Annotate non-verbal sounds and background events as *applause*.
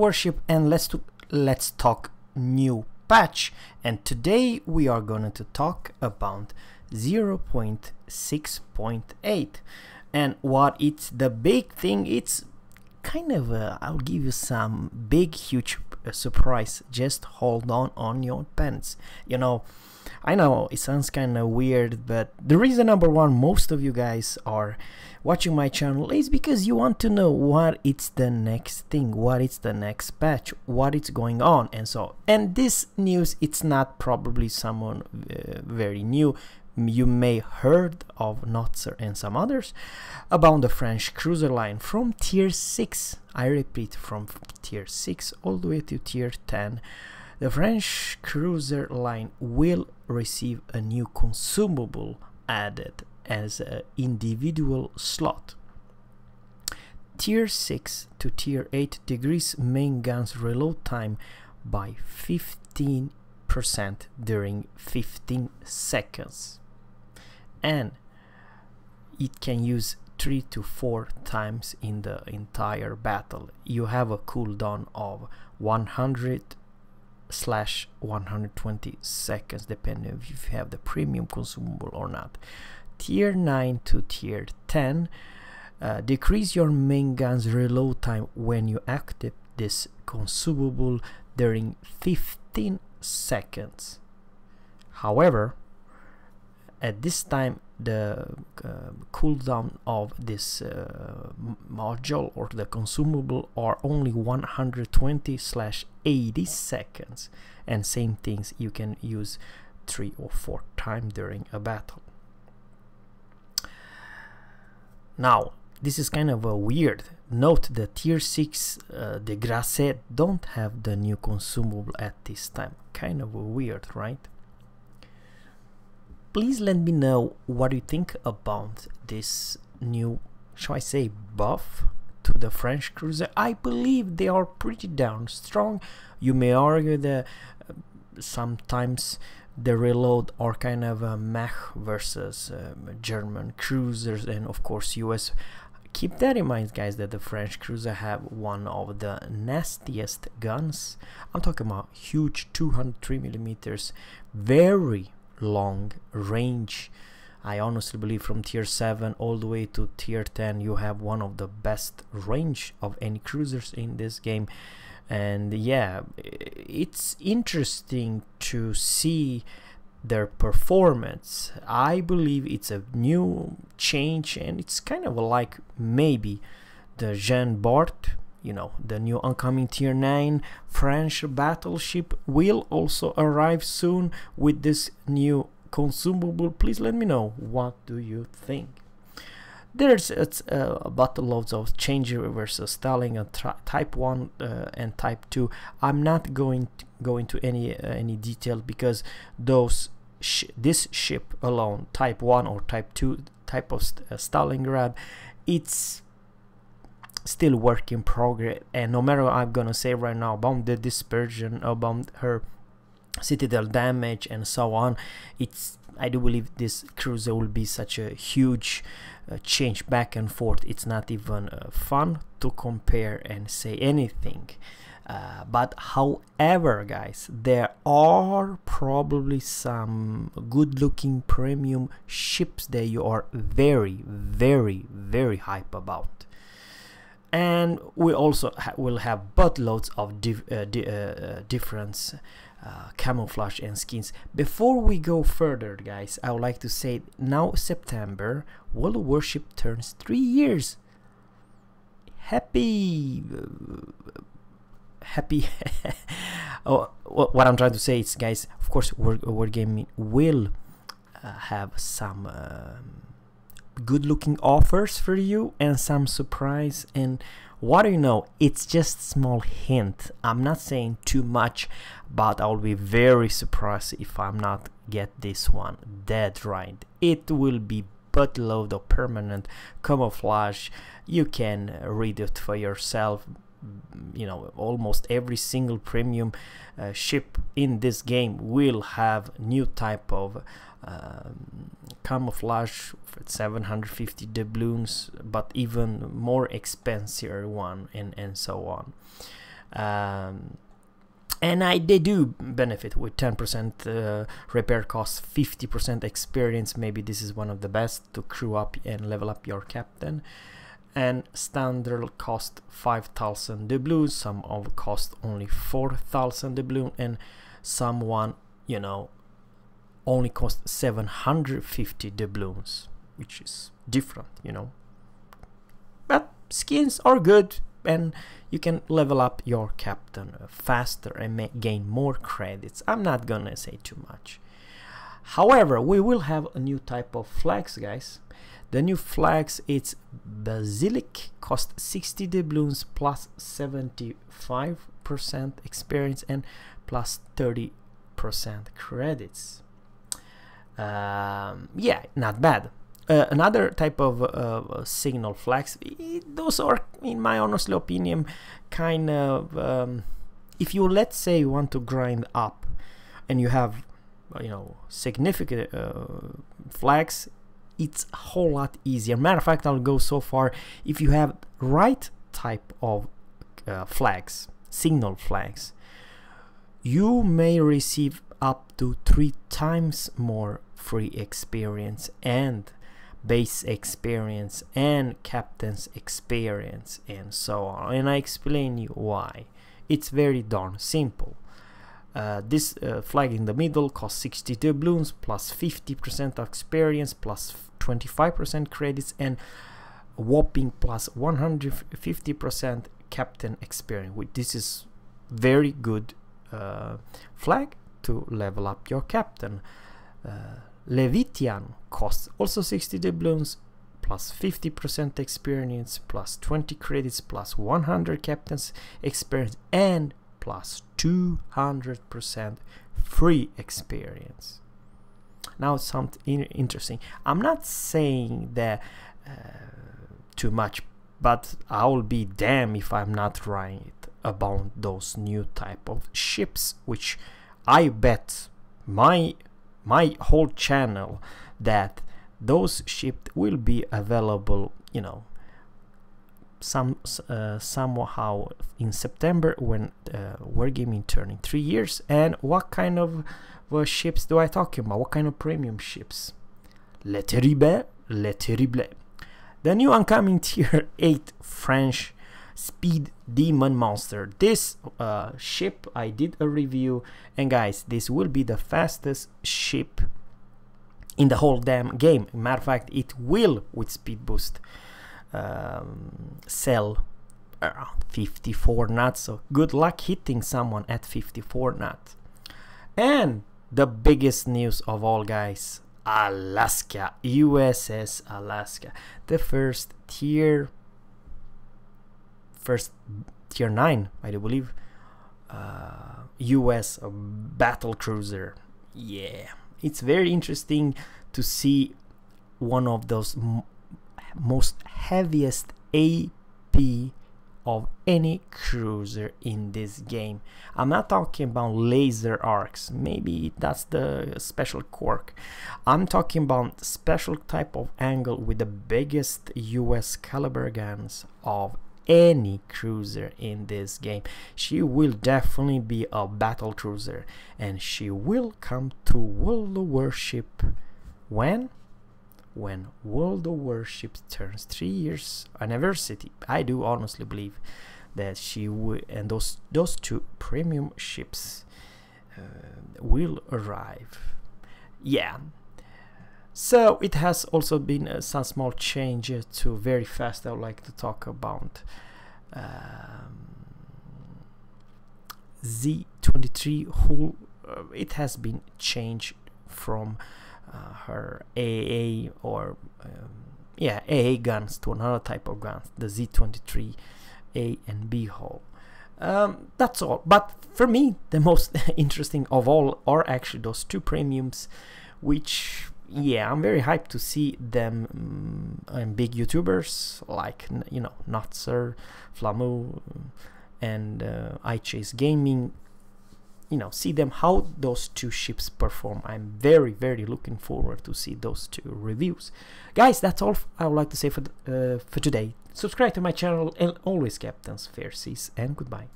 worship and let's to, let's talk new patch. And today we are going to talk about 0.6.8 and what it's the big thing it's kind of i I'll give you some big huge uh, surprise. Just hold on on your pants. You know I know it sounds kind of weird but the reason number one most of you guys are watching my channel is because you want to know what it's the next thing what it's the next patch what it's going on and so and this news it's not probably someone uh, very new you may heard of Notser and some others about the French cruiser line from tier 6 I repeat from tier 6 all the way to tier 10 the French cruiser line will receive a new consumable added as an individual slot. Tier 6 to Tier 8 decrease main guns reload time by 15% during 15 seconds. And it can use 3 to 4 times in the entire battle. You have a cooldown of 100 slash 120 seconds depending if you have the premium consumable or not tier 9 to tier 10 uh, decrease your main gun's reload time when you activate this consumable during 15 seconds however at this time the uh, cooldown of this uh, module or the consumable are only 120 slash 80 seconds and same things you can use three or four times during a battle now, this is kind of a weird. Note the tier 6 uh, the Grasset don't have the new consumable at this time. Kind of weird, right? Please let me know what you think about this new, shall I say, buff to the French cruiser. I believe they are pretty darn strong. You may argue that uh, sometimes the reload are kind of a mech versus um, German cruisers and of course US keep that in mind guys that the French cruiser have one of the nastiest guns I'm talking about huge 203 millimeters very long range. I honestly believe from tier 7 all the way to tier 10 you have one of the best range of any cruisers in this game. And yeah it's interesting to see their performance. I believe it's a new change and it's kind of like maybe the jean bart you know the new oncoming tier 9 french battleship will also arrive soon with this new consumable. Please let me know what do you think? There's it's uh, loads of change versus styling and type 1 uh, and type 2 i'm not going to go into any uh, any detail because those sh this ship alone type 1 or type 2 type of st uh, stalingrad it's still work in progress and no matter what i'm gonna say right now about the dispersion about her citadel damage and so on it's i do believe this cruiser will be such a huge uh, change back and forth. It's not even uh, fun to compare and say anything. Uh, but however guys there are probably some good looking premium ships that you are very very very hype about and we also ha will have buttloads of di uh, di uh, uh, difference uh, camouflage and skins. Before we go further, guys, I would like to say now September, World of Warship turns three years. Happy, uh, happy. *laughs* oh, what I'm trying to say is, guys, of course, Wargaming will uh, have some. Um, good looking offers for you and some surprise and what do you know it's just small hint. I'm not saying too much but i'll be very surprised if i'm not get this one dead right. It will be buttload of permanent camouflage. You can read it for yourself you know almost every single premium uh, ship in this game will have new type of um, camouflage 750 doubloons but even more expensive one and and so on Um, and I they do benefit with 10% uh, repair cost, 50% experience. Maybe this is one of the best to crew up and level up your captain. And standard cost 5,000 doubloons. Some of cost only 4,000 doubloons, and someone you know only cost 750 doubloons, which is different, you know. But skins are good and you can level up your captain uh, faster and gain more credits. I'm not gonna say too much. However, we will have a new type of flags, guys. The new flags, it's Basilisk, cost 60 doubloons plus 75% experience and plus 30% credits. Um, yeah, not bad. Uh, another type of uh, signal flags, those are, in my honestly opinion, kind of. Um, if you let's say you want to grind up, and you have, you know, significant uh, flags, it's a whole lot easier. Matter of fact, I'll go so far. If you have right type of uh, flags, signal flags, you may receive up to three times more free experience and base experience and captain's experience and so on and I explain you why it's very darn simple uh, this uh, flag in the middle costs 62 doubloons plus 50% experience plus 25% credits and whopping plus 150% captain experience this is very good uh, flag to level up your captain. Uh, Leviathan costs also 60 doubloons plus 50% experience plus 20 credits plus 100 captain's experience and plus 200% free experience. Now something interesting. I'm not saying that uh, too much, but I'll be damn if I'm not right about those new type of ships, which I bet my my whole channel that those ships will be available you know some uh, somehow in September when uh, Wargaming turning three years and what kind of uh, ships do I talk about? What kind of premium ships? Le Terrible Le Terrible. The new oncoming tier *laughs* 8 French speed demon monster. This uh, ship i did a review and guys this will be the fastest ship in the whole damn game. Matter of fact it will with speed boost um, sell around 54 knots so good luck hitting someone at 54 knots and the biggest news of all guys alaska uss alaska. The first tier first tier 9 I do believe uh, US battle cruiser. Yeah it's very interesting to see one of those most heaviest AP of any cruiser in this game. I'm not talking about laser arcs, maybe that's the special quirk. I'm talking about special type of angle with the biggest US caliber guns of any cruiser in this game. She will definitely be a battle cruiser and she will come to World of Warship when? When World of Warship turns three years anniversary. I do honestly believe that she will and those those two premium ships uh, will arrive. Yeah, so it has also been uh, some small change to very fast I would like to talk about um, Z23 who uh, it has been changed from uh, her AA or um, yeah AA guns to another type of guns the Z23 A and B hole. um, that's all but for me the most *laughs* interesting of all are actually those two premiums which yeah, I'm very hyped to see them um, and big YouTubers like you know Notser, Flamu, and uh, iChase Gaming. You know, see them how those two ships perform. I'm very very looking forward to see those two reviews, guys. That's all I would like to say for uh, for today. Subscribe to my channel and always captains fair seas and goodbye.